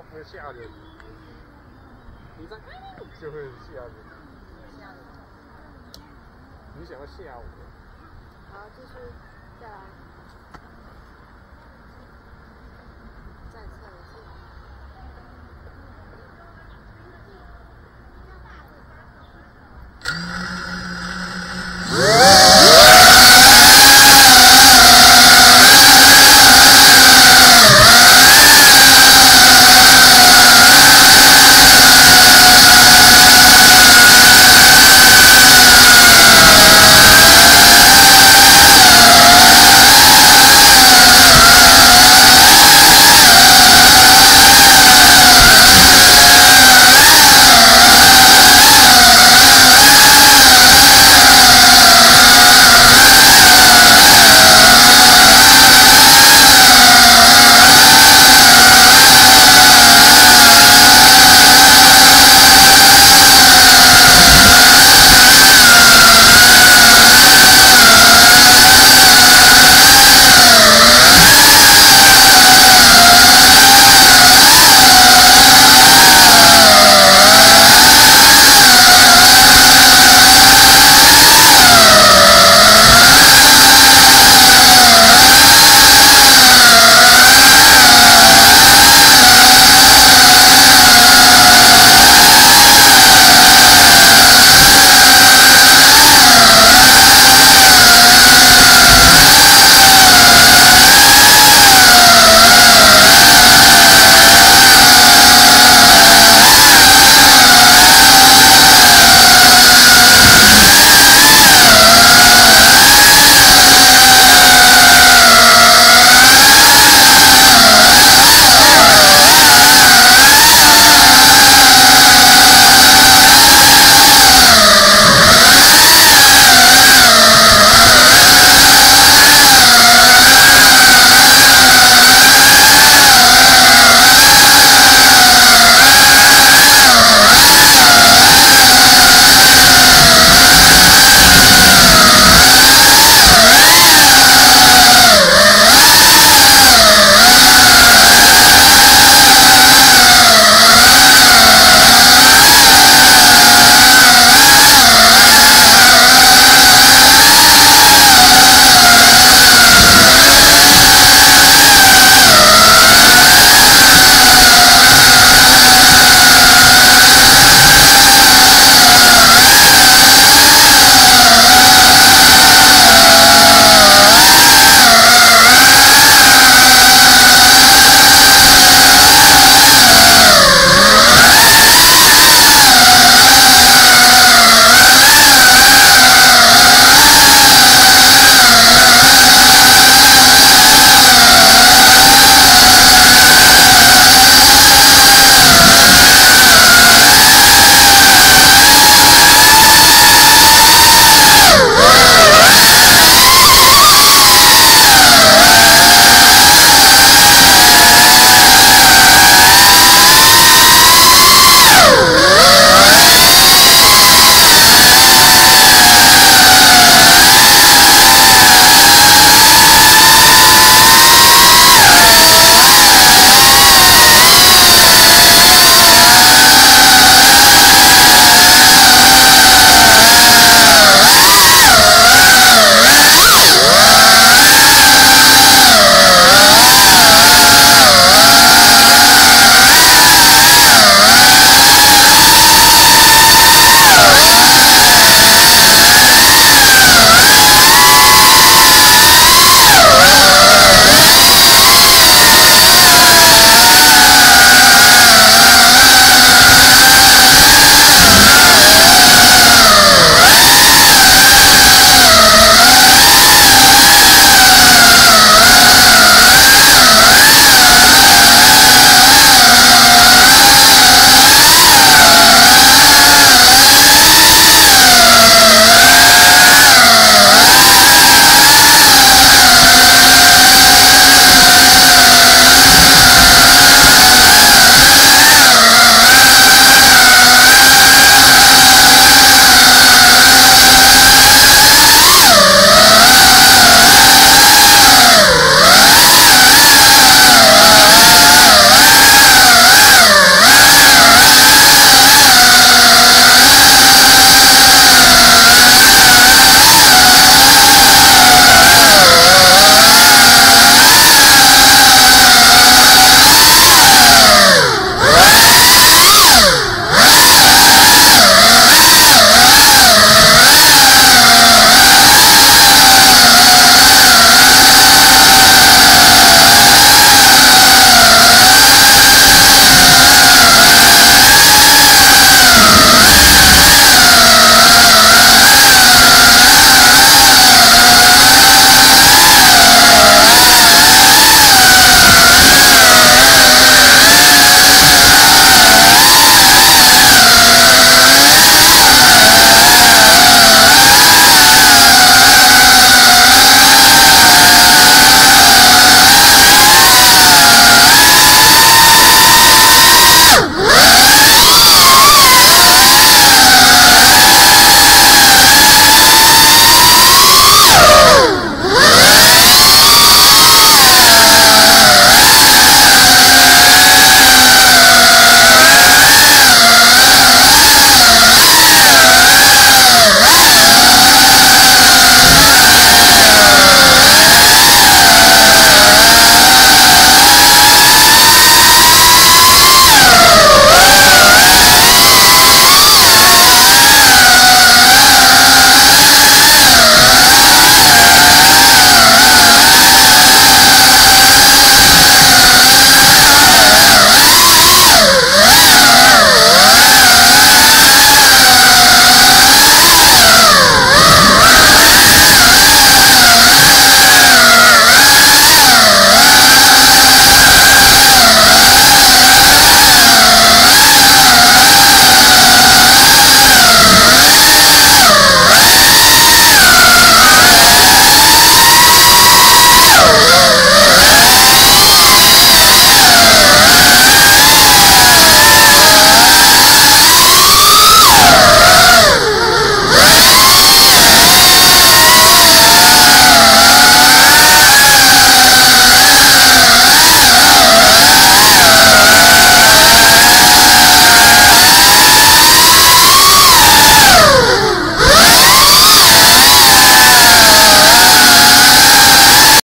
猫会吓人，你在就会吓人。你想要吓我？好，继续，再来。